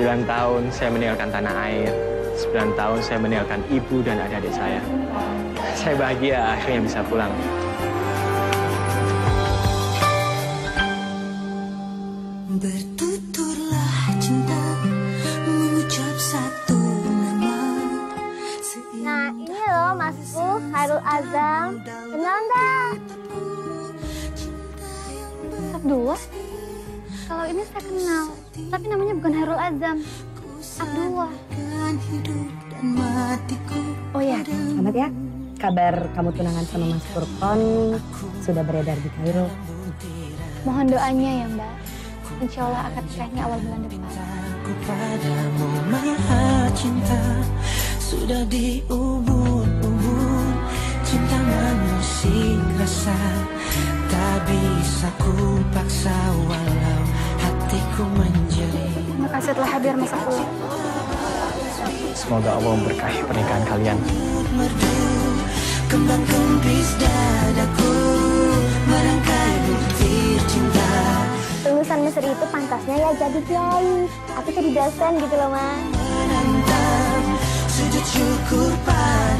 Sembilan tahun saya meninggalkan tanah air. Sembilan tahun saya meninggalkan ibu dan adik-adik saya. Saya bahagia akhirnya bisa pulang. Bertuturlah cinta mengucap satu nama Nah, ini loh masku, Hairul Azam. Kenal nggak? Abdullah? Kalau ini saya kenal, tapi namanya bukan Hairul Azam. Abdullah. hidup dan matiku Oh ya, selamat ya. Kabar kamu tunangan sama Mas Furkon sudah beredar di Kairo. Mohon doanya ya Mbak. Insya Allah akad nikahnya awal bulan depan. Aku padamu maha cinta Sudah diubun-ubun Cinta manusia rasa Tak bisa ku paksa Walau menjerit Terima kasih telah hadir Mas Abdullah. Semoga Allah memberkahi pernikahan kalian. merdu Kembang kempis dadaku Merangkai butir cinta Lulusan Mesir itu pantasnya ya jadi kiai. Aku jadi dosen gitu loh Mas. menantang Sujud syukur padamu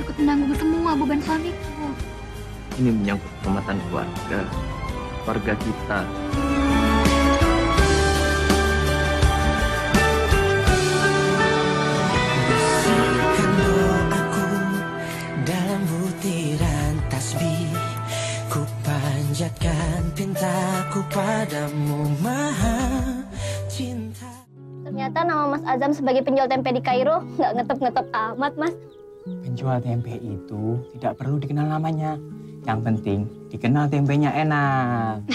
ikut menanggung semua beban suamiku. Ini menyangkut kehormatan keluarga. Keluarga kita. Panjatkan pintaku padamu maha cinta Ternyata nama Mas Azam sebagai penjual tempe di Kairo nggak ngetop-ngetop amat, Mas. Penjual tempe itu tidak perlu dikenal namanya. Yang penting dikenal tempenya enak.